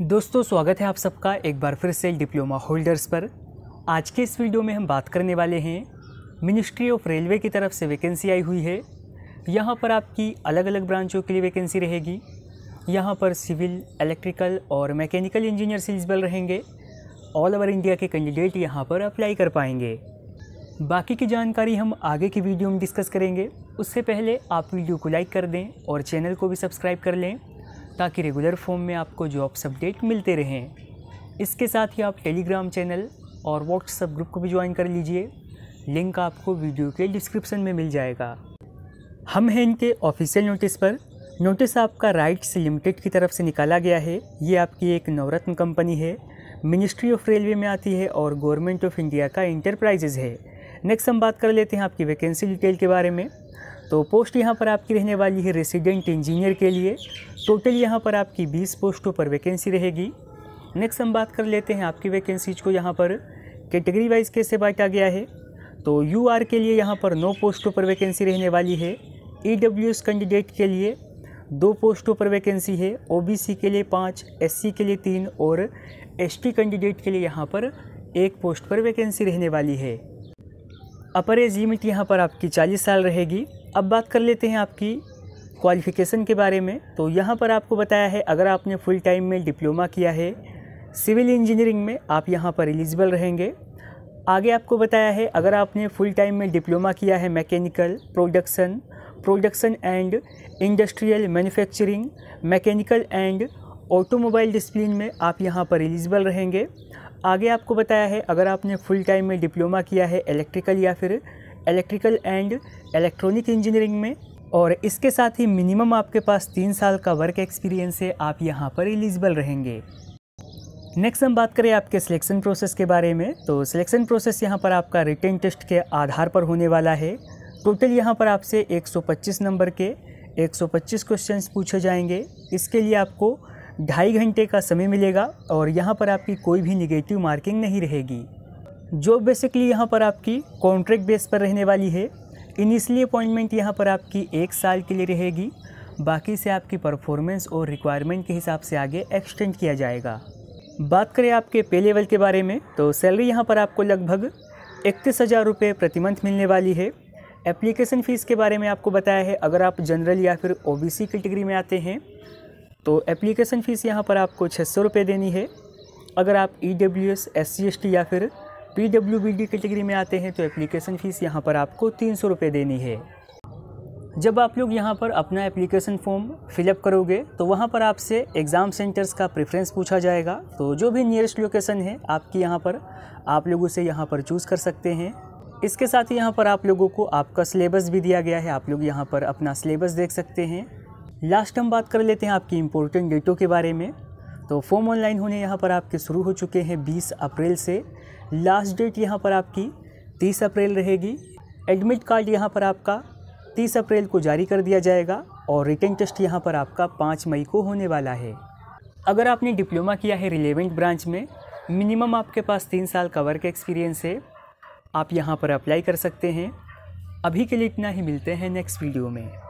दोस्तों, स्वागत है आप सबका एक बार फिर से डिप्लोमा होल्डर्स पर। आज के इस वीडियो में हम बात करने वाले हैं, मिनिस्ट्री ऑफ़ रेलवे की तरफ़ से वैकेंसी आई हुई है। यहाँ पर आपकी अलग अलग ब्रांचों के लिए वैकेंसी रहेगी। यहाँ पर सिविल, इलेक्ट्रिकल और मैकेनिकल इंजीनियर एलिजिबल रहेंगे। ऑल ओवर इंडिया के कैंडिडेट यहाँ पर अप्लाई कर पाएँगे। बाकी की जानकारी हम आगे की वीडियो में डिस्कस करेंगे। उससे पहले आप वीडियो को लाइक कर दें और चैनल को भी सब्सक्राइब कर लें। ताकि रेगुलर फॉर्म में आपको जॉब्स अपडेट मिलते रहें। इसके साथ ही आप टेलीग्राम चैनल और व्हाट्सएप ग्रुप को भी ज्वाइन कर लीजिए। लिंक आपको वीडियो के डिस्क्रिप्शन में मिल जाएगा। हम हैं इनके ऑफिशियल नोटिस पर। नोटिस आपका राइट्स लिमिटेड की तरफ़ से निकाला गया है। ये आपकी एक नवरत्न कंपनी है। मिनिस्ट्री ऑफ़ रेलवे में आती है और गवर्नमेंट ऑफ़ इंडिया का इंटरप्राइजेज है। नेक्स्ट हम बात कर लेते हैं आपकी वैकेंसी डिटेल के बारे में। तो पोस्ट यहाँ पर आपकी रहने वाली है रेसिडेंट इंजीनियर के लिए। टोटल यहाँ पर आपकी 20 पोस्टों पर वैकेंसी रहेगी। नेक्स्ट हम बात कर लेते हैं आपकी वैकेंसीज को यहाँ पर। कैटेगरी वाइज कैसे बांटा गया है? तो यू आर के लिए यहाँ पर नौ पोस्टों पर वैकेंसी रहने वाली है। ई डब्ल्यू एस कैंडिडेट के लिए दो पोस्टों पर वैकेंसी है। ओबीसी के लिए पाँच एस के लिए तीन और एसटी कैंडिडेट के लिए यहाँ पर एक पोस्ट पर वैकेंसी रहने वाली है। अपर एज लिमिट यहाँ पर आपकी 40 साल रहेगी। अब बात कर लेते हैं आपकी क्वालिफ़िकेशन के बारे में। तो यहाँ पर आपको बताया है, अगर आपने फुल टाइम में डिप्लोमा किया है सिविल इंजीनियरिंग में आप यहाँ पर एलिजिबल रहेंगे। आगे आपको बताया है, अगर आपने फुल टाइम में डिप्लोमा किया है mechanical production production and industrial manufacturing mechanical and automobile discipline में आप यहाँ पर एलिजिबल रहेंगे। आगे आपको बताया है, अगर आपने फुल टाइम में डिप्लोमा किया है इलेक्ट्रिकल या फिर इलेक्ट्रिकल एंड इलेक्ट्रॉनिक इंजीनियरिंग में। और इसके साथ ही मिनिमम आपके पास तीन साल का वर्क एक्सपीरियंस है, आप यहाँ पर एलिजिबल रहेंगे। नेक्स्ट हम बात करें आपके सिलेक्शन प्रोसेस के बारे में। तो सिलेक्शन प्रोसेस यहाँ पर आपका रिटर्न टेस्ट के आधार पर होने वाला है। टोटल यहाँ पर आपसे 125 नंबर के 125 क्वेश्चंस पूछे जाएँगे। इसके लिए आपको ढाई घंटे का समय मिलेगा और यहाँ पर आपकी कोई भी निगेटिव मार्किंग नहीं रहेगी। जो बेसिकली यहाँ पर आपकी कॉन्ट्रैक्ट बेस पर रहने वाली है इनिशली अपॉइंटमेंट यहाँ पर आपकी एक साल के लिए रहेगी, बाकी से आपकी परफॉर्मेंस और रिक्वायरमेंट के हिसाब से आगे एक्सटेंड किया जाएगा। बात करें आपके पे लेवल के बारे में तो सैलरी यहाँ पर आपको लगभग इकतीस हज़ार रुपये प्रति मंथ मिलने वाली है। एप्लीकेशन फ़ीस के बारे में आपको बताया है, अगर आप जनरल या फिर ओ ओबीसी कैटेगरी में आते हैं तो एप्लीकेशन फ़ीस यहाँ पर आपको छः सौ रुपये देनी है। अगर आप E W S S C S T या फिर P W B D category में आते हैं तो एप्लीकेशन फ़ीस यहाँ पर आपको तीन सौ रुपये देनी है। जब आप लोग यहाँ पर अपना एप्लीकेशन फॉर्म फिलअप करोगे तो वहाँ पर आपसे एग्ज़ाम सेंटर्स का प्रेफरेंस पूछा जाएगा। तो जो भी नियरेस्ट लोकेशन है, आपकी यहाँ पर आप लोग उसे यहाँ पर चूज़ कर सकते हैं। इसके साथ ही यहाँ पर आप लोगों को आपका सिलेबस भी दिया गया है। आप लोग यहाँ पर अपना सिलेबस देख सकते हैं। लास्ट हम बात कर लेते हैं आपकी इम्पोर्टेंट डेटों के बारे में। तो फॉर्म ऑनलाइन होने यहाँ पर आपके शुरू हो चुके हैं 20 अप्रैल से। लास्ट डेट यहाँ पर आपकी 30 अप्रैल रहेगी। एडमिट कार्ड यहाँ पर आपका 30 अप्रैल को जारी कर दिया जाएगा और रिटर्न टेस्ट यहाँ पर आपका 5 मई को होने वाला है। अगर आपने डिप्लोमा किया है रिलेवेंट ब्रांच में, मिनिमम आपके पास तीन साल का वर्क एक्सपीरियंस है। आप यहाँ पर अप्लाई कर सकते हैं। अभी के लिए इतना ही, मिलते हैं नेक्स्ट वीडियो में।